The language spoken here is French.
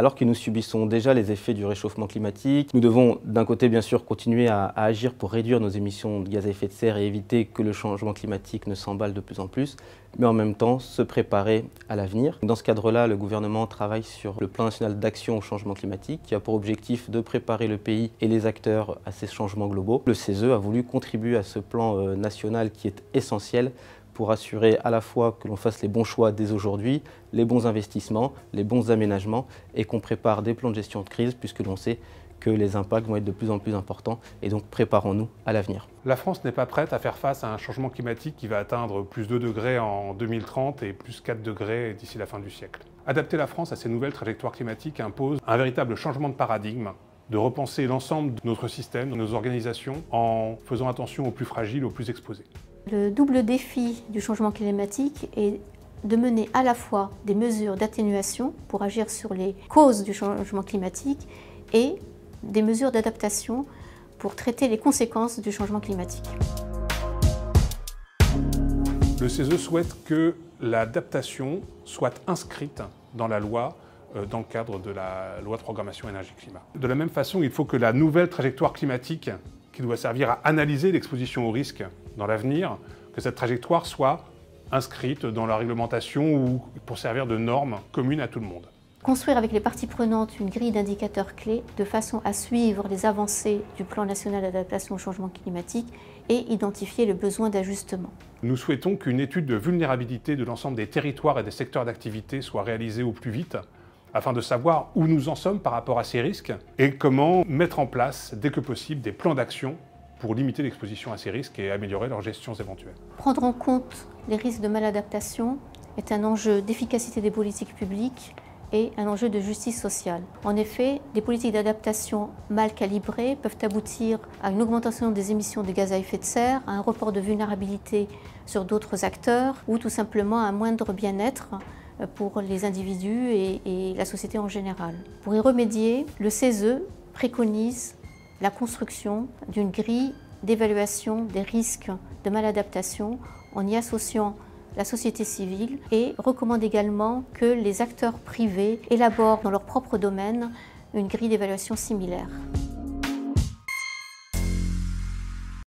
Alors que nous subissons déjà les effets du réchauffement climatique, nous devons d'un côté bien sûr continuer à, agir pour réduire nos émissions de gaz à effet de serre et éviter que le changement climatique ne s'emballe de plus en plus, mais en même temps se préparer à l'avenir. Dans ce cadre-là, le gouvernement travaille sur le plan national d'action au changement climatique qui a pour objectif de préparer le pays et les acteurs à ces changements globaux. Le CESE a voulu contribuer à ce plan euh, national qui est essentiel pour assurer à la fois que l'on fasse les bons choix dès aujourd'hui, les bons investissements, les bons aménagements et qu'on prépare des plans de gestion de crise puisque l'on sait que les impacts vont être de plus en plus importants et donc préparons-nous à l'avenir. La France n'est pas prête à faire face à un changement climatique qui va atteindre plus 2 degrés en 2030 et plus 4 degrés d'ici la fin du siècle. Adapter la France à ces nouvelles trajectoires climatiques impose un véritable changement de paradigme de repenser l'ensemble de notre système, de nos organisations, en faisant attention aux plus fragiles, aux plus exposés. Le double défi du changement climatique est de mener à la fois des mesures d'atténuation pour agir sur les causes du changement climatique et des mesures d'adaptation pour traiter les conséquences du changement climatique. Le CESE souhaite que l'adaptation soit inscrite dans la loi dans le cadre de la loi de programmation énergie-climat. De la même façon, il faut que la nouvelle trajectoire climatique qui doit servir à analyser l'exposition au risque dans l'avenir, que cette trajectoire soit inscrite dans la réglementation ou pour servir de norme commune à tout le monde. Construire avec les parties prenantes une grille d'indicateurs clés de façon à suivre les avancées du plan national d'adaptation au changement climatique et identifier le besoin d'ajustement. Nous souhaitons qu'une étude de vulnérabilité de l'ensemble des territoires et des secteurs d'activité soit réalisée au plus vite afin de savoir où nous en sommes par rapport à ces risques et comment mettre en place, dès que possible, des plans d'action pour limiter l'exposition à ces risques et améliorer leurs gestions éventuelles. Prendre en compte les risques de maladaptation est un enjeu d'efficacité des politiques publiques et un enjeu de justice sociale. En effet, des politiques d'adaptation mal calibrées peuvent aboutir à une augmentation des émissions de gaz à effet de serre, à un report de vulnérabilité sur d'autres acteurs ou tout simplement à un moindre bien-être pour les individus et, la société en général. Pour y remédier, le CESE préconise la construction d'une grille d'évaluation des risques de maladaptation en y associant la société civile et recommande également que les acteurs privés élaborent dans leur propre domaine une grille d'évaluation similaire.